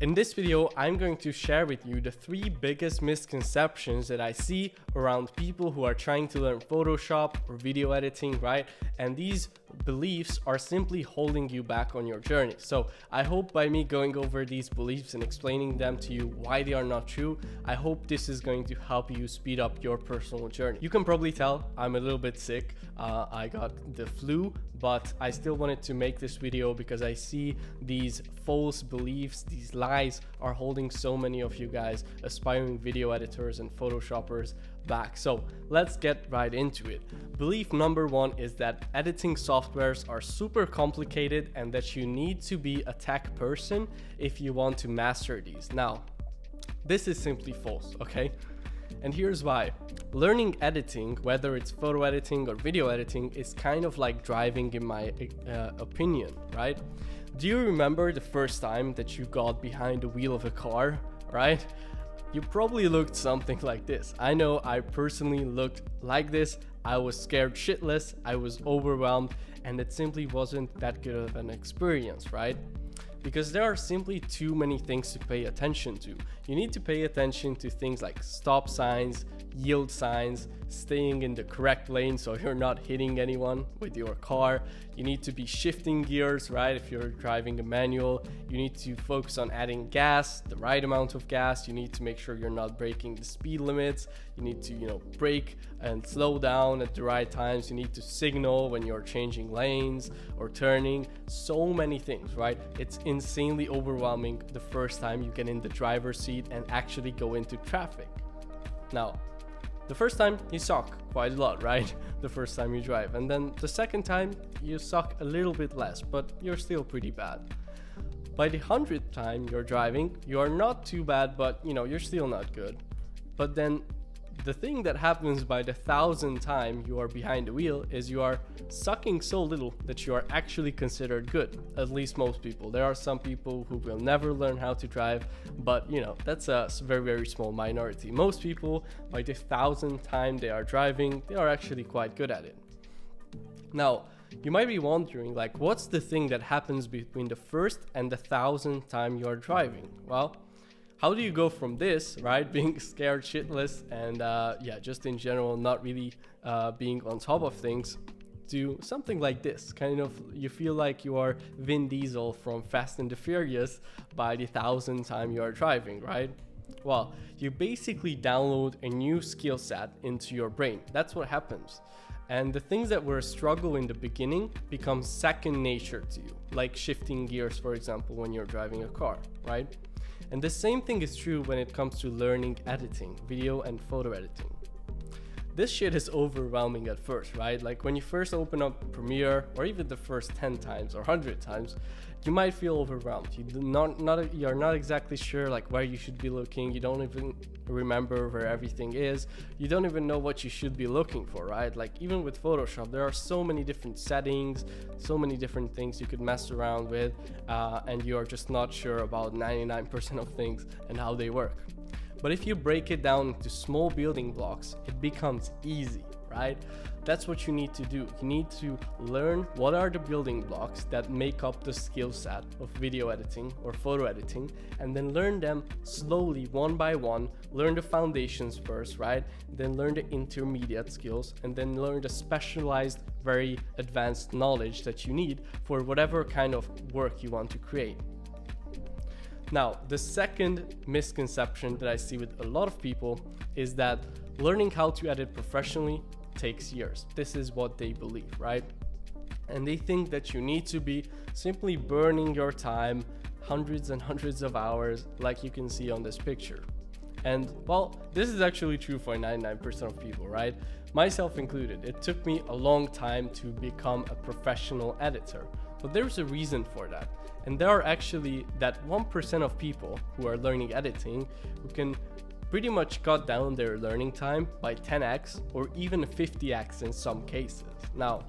In this video, I'm going to share with you the three biggest misconceptions that I see around people who are trying to learn Photoshop or video editing, right? And these beliefs are simply holding you back on your journey. So I hope by me going over these beliefs and explaining them to you why they are not true, I hope this is going to help you speed up your personal journey. You can probably tell I'm a little bit sick. Uh, I got the flu, but I still wanted to make this video because I see these false beliefs, these lies are holding so many of you guys, aspiring video editors and Photoshoppers back. So let's get right into it. Belief number one is that editing softwares are super complicated and that you need to be a tech person if you want to master these. Now, this is simply false, okay? And here's why. Learning editing, whether it's photo editing or video editing, is kind of like driving in my uh, opinion, right? Do you remember the first time that you got behind the wheel of a car, right? You probably looked something like this. I know I personally looked like this. I was scared shitless, I was overwhelmed, and it simply wasn't that good of an experience, right? because there are simply too many things to pay attention to. You need to pay attention to things like stop signs, yield signs, staying in the correct lane so you're not hitting anyone with your car. You need to be shifting gears, right? If you're driving a manual, you need to focus on adding gas, the right amount of gas. You need to make sure you're not breaking the speed limits. You need to, you know, brake and slow down at the right times. You need to signal when you're changing lanes or turning. So many things, right? It's insanely overwhelming the first time you get in the driver's seat and actually go into traffic. Now, the first time you suck quite a lot, right? The first time you drive. And then the second time you suck a little bit less, but you're still pretty bad. By the hundredth time you're driving, you are not too bad, but you know, you're still not good. But then the thing that happens by the thousandth time you are behind the wheel is you are sucking so little that you are actually considered good. At least most people. There are some people who will never learn how to drive, but you know, that's a very, very small minority. Most people, by the thousandth time they are driving, they are actually quite good at it. Now, you might be wondering, like, what's the thing that happens between the first and the thousandth time you are driving? Well, how do you go from this, right, being scared shitless and uh, yeah, just in general not really uh, being on top of things, to something like this? Kind of, you feel like you are Vin Diesel from Fast and the Furious by the thousandth time you are driving, right? Well, you basically download a new skill set into your brain. That's what happens. And the things that were a struggle in the beginning become second nature to you, like shifting gears, for example, when you're driving a car, right? And the same thing is true when it comes to learning editing, video and photo editing. This shit is overwhelming at first, right? Like when you first open up Premiere or even the first 10 times or 100 times, you might feel overwhelmed. You do not, not you're not exactly sure like where you should be looking. You don't even remember where everything is. You don't even know what you should be looking for, right? Like even with Photoshop, there are so many different settings, so many different things you could mess around with, uh, and you are just not sure about 99% of things and how they work. But if you break it down into small building blocks, it becomes easy right? That's what you need to do. You need to learn what are the building blocks that make up the skill set of video editing or photo editing, and then learn them slowly, one by one. Learn the foundations first, right? Then learn the intermediate skills, and then learn the specialized, very advanced knowledge that you need for whatever kind of work you want to create. Now, the second misconception that I see with a lot of people is that learning how to edit professionally takes years. This is what they believe, right? And they think that you need to be simply burning your time hundreds and hundreds of hours, like you can see on this picture. And well, this is actually true for 99% of people, right? Myself included. It took me a long time to become a professional editor. But there's a reason for that. And there are actually that 1% of people who are learning editing who can pretty much cut down their learning time by 10x or even 50x in some cases. Now,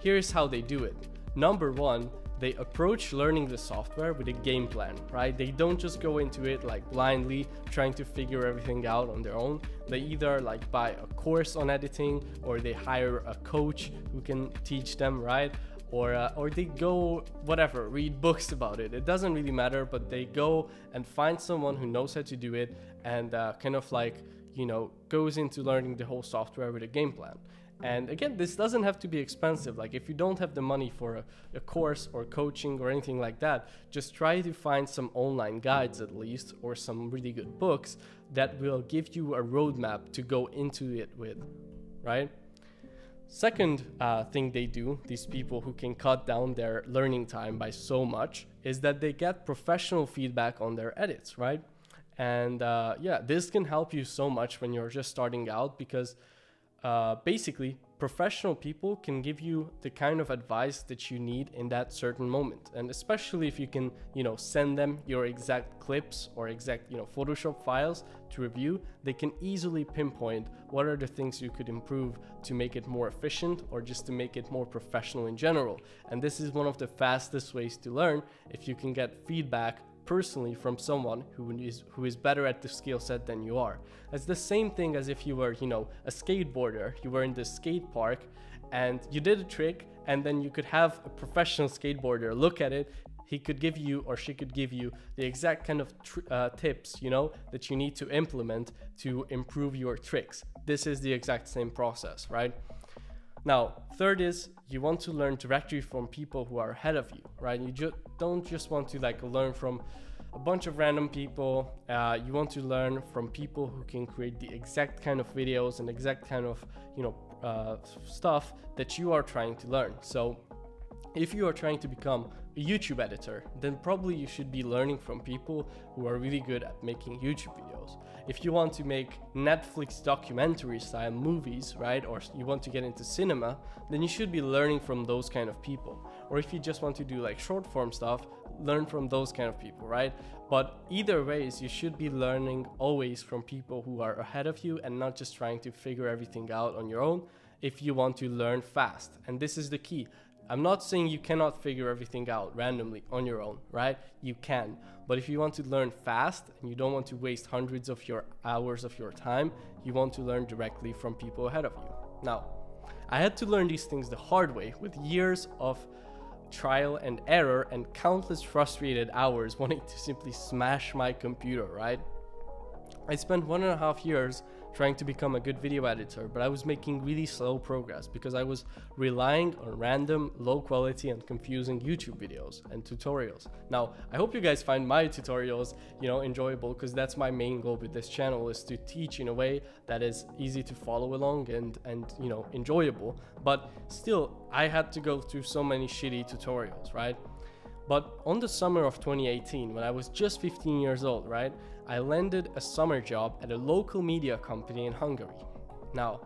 here's how they do it. Number one, they approach learning the software with a game plan, right? They don't just go into it like blindly trying to figure everything out on their own. They either like buy a course on editing or they hire a coach who can teach them, right? Or uh, or they go whatever read books about it. It doesn't really matter but they go and find someone who knows how to do it and uh, kind of like you know goes into learning the whole software with a game plan. And again this doesn't have to be expensive. Like if you don't have the money for a, a course or coaching or anything like that just try to find some online guides at least or some really good books that will give you a roadmap to go into it with right Second uh, thing they do, these people who can cut down their learning time by so much, is that they get professional feedback on their edits, right? And uh, yeah, this can help you so much when you're just starting out because uh, basically professional people can give you the kind of advice that you need in that certain moment. And especially if you can you know send them your exact clips or exact you know photoshop files to review they can easily pinpoint what are the things you could improve to make it more efficient or just to make it more professional in general. And this is one of the fastest ways to learn if you can get feedback personally from someone who is who is better at the skill set than you are. It's the same thing as if you were, you know, a skateboarder. You were in the skate park and you did a trick and then you could have a professional skateboarder look at it he could give you or she could give you the exact kind of uh, tips you know that you need to implement to improve your tricks this is the exact same process right now, third is you want to learn directly from people who are ahead of you, right? You just don't just want to like learn from a bunch of random people. Uh, you want to learn from people who can create the exact kind of videos and exact kind of you know uh, stuff that you are trying to learn. So, if you are trying to become YouTube editor, then probably you should be learning from people who are really good at making YouTube videos. If you want to make Netflix documentary style movies, right, or you want to get into cinema, then you should be learning from those kind of people. Or if you just want to do like short form stuff, learn from those kind of people, right? But either ways, you should be learning always from people who are ahead of you and not just trying to figure everything out on your own if you want to learn fast. And this is the key. I'm not saying you cannot figure everything out randomly on your own, right? You can. But if you want to learn fast and you don't want to waste hundreds of your hours of your time, you want to learn directly from people ahead of you. Now, I had to learn these things the hard way with years of trial and error and countless frustrated hours wanting to simply smash my computer, right? I spent one and a half years trying to become a good video editor, but I was making really slow progress because I was relying on random, low quality and confusing YouTube videos and tutorials. Now, I hope you guys find my tutorials, you know, enjoyable because that's my main goal with this channel is to teach in a way that is easy to follow along and and you know, enjoyable. But still, I had to go through so many shitty tutorials, right? But on the summer of 2018, when I was just 15 years old, right, I landed a summer job at a local media company in Hungary. Now,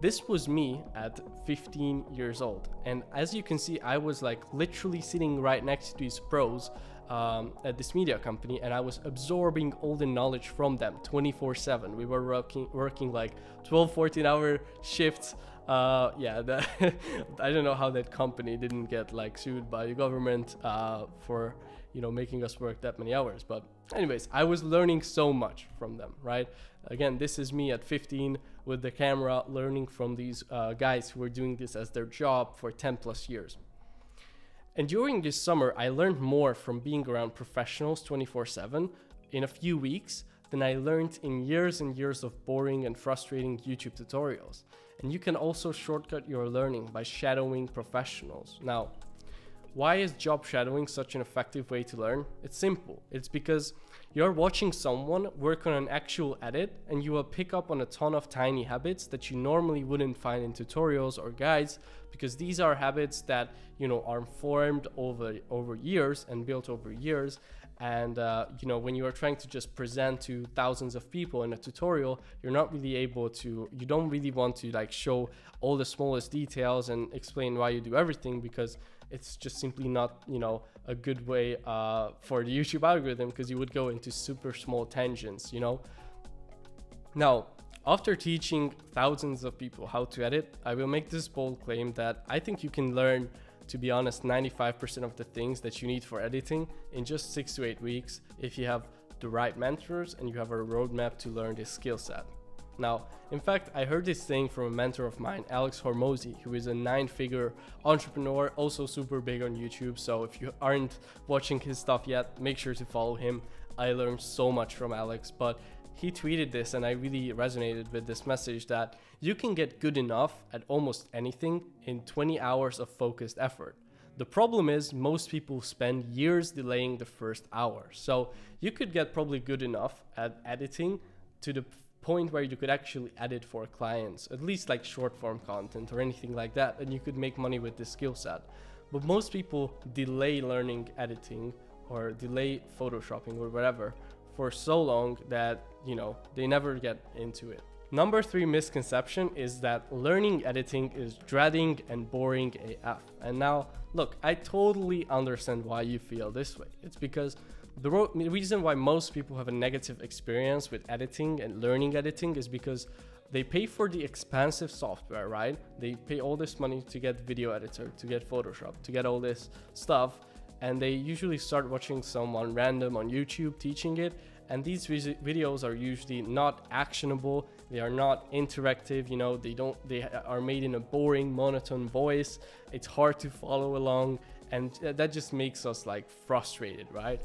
this was me at 15 years old, and as you can see, I was like literally sitting right next to these pros um, at this media company, and I was absorbing all the knowledge from them 24 7. We were working, working like 12, 14 hour shifts uh, yeah, I don't know how that company didn't get like sued by the government uh, for you know making us work that many hours. But anyways, I was learning so much from them. Right? Again, this is me at 15 with the camera, learning from these uh, guys who were doing this as their job for 10 plus years. And during this summer, I learned more from being around professionals 24 7 in a few weeks than I learned in years and years of boring and frustrating YouTube tutorials. And you can also shortcut your learning by shadowing professionals. Now, why is job shadowing such an effective way to learn? It's simple. It's because you're watching someone work on an actual edit and you will pick up on a ton of tiny habits that you normally wouldn't find in tutorials or guides because these are habits that, you know, are formed over over years and built over years and uh, you know when you are trying to just present to thousands of people in a tutorial you're not really able to you don't really want to like show all the smallest details and explain why you do everything because it's just simply not you know a good way uh, for the youtube algorithm because you would go into super small tangents you know? Now after teaching thousands of people how to edit i will make this bold claim that i think you can learn to be honest, 95% of the things that you need for editing in just six to eight weeks if you have the right mentors and you have a roadmap to learn this skill set. Now, in fact, I heard this thing from a mentor of mine, Alex Hormozi, who is a nine figure entrepreneur, also super big on YouTube. So if you aren't watching his stuff yet, make sure to follow him. I learned so much from Alex, but he tweeted this and I really resonated with this message that you can get good enough at almost anything in 20 hours of focused effort. The problem is most people spend years delaying the first hour. So you could get probably good enough at editing to the point where you could actually edit for clients, at least like short form content or anything like that, and you could make money with this skill set. But most people delay learning editing or delay photoshopping or whatever for so long that, you know, they never get into it. Number three misconception is that learning editing is dreading and boring AF. And now, look, I totally understand why you feel this way. It's because the reason why most people have a negative experience with editing and learning editing is because they pay for the expensive software, right? They pay all this money to get video editor, to get Photoshop, to get all this stuff, and they usually start watching someone random on YouTube teaching it. And these videos are usually not actionable. They are not interactive. You know, they don't. They are made in a boring, monotone voice. It's hard to follow along, and uh, that just makes us like frustrated, right?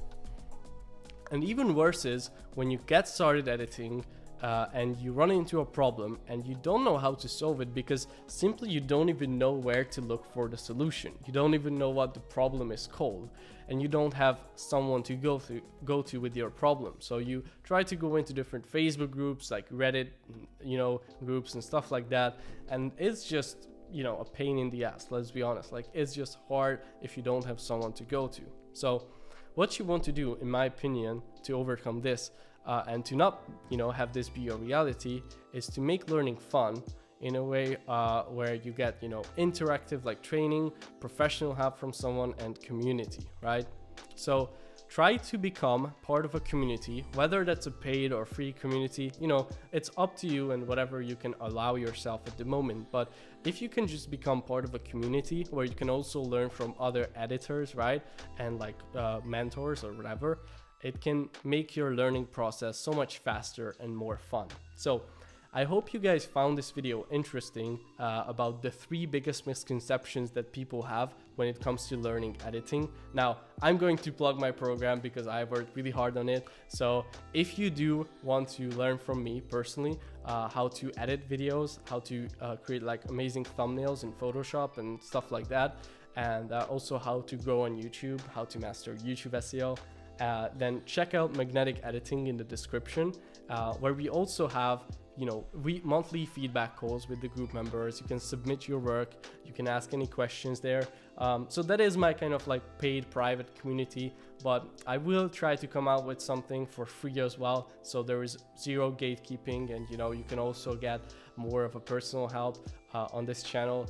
And even worse is when you get started editing uh, and you run into a problem and you don't know how to solve it because simply you don't even know where to look for the solution. You don't even know what the problem is called and you don't have someone to go to go to with your problem. So you try to go into different Facebook groups like Reddit, you know, groups and stuff like that and it's just, you know, a pain in the ass, let's be honest. Like it's just hard if you don't have someone to go to. So what you want to do, in my opinion, to overcome this uh, and to not, you know, have this be your reality is to make learning fun in a way uh, where you get, you know, interactive like training, professional help from someone, and community, right? So try to become part of a community, whether that's a paid or free community, you know, it's up to you and whatever you can allow yourself at the moment. But if you can just become part of a community where you can also learn from other editors, right? And like uh, mentors or whatever, it can make your learning process so much faster and more fun. So I hope you guys found this video interesting uh, about the three biggest misconceptions that people have when it comes to learning editing. Now, I'm going to plug my program because I worked really hard on it. So if you do want to learn from me personally, uh, how to edit videos, how to uh, create like amazing thumbnails in Photoshop and stuff like that, and uh, also how to grow on YouTube, how to master YouTube SEO, uh, then check out Magnetic Editing in the description, uh, where we also have you know, we monthly feedback calls with the group members. You can submit your work. You can ask any questions there. Um, so that is my kind of like paid private community, but I will try to come out with something for free as well. So there is zero gatekeeping and you know, you can also get more of a personal help uh, on this channel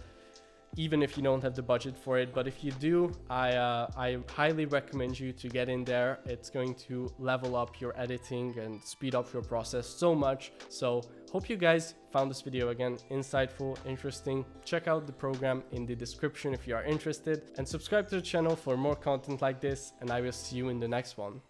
even if you don't have the budget for it. But if you do, I, uh, I highly recommend you to get in there. It's going to level up your editing and speed up your process so much. So hope you guys found this video again insightful, interesting. Check out the program in the description if you are interested and subscribe to the channel for more content like this and I will see you in the next one.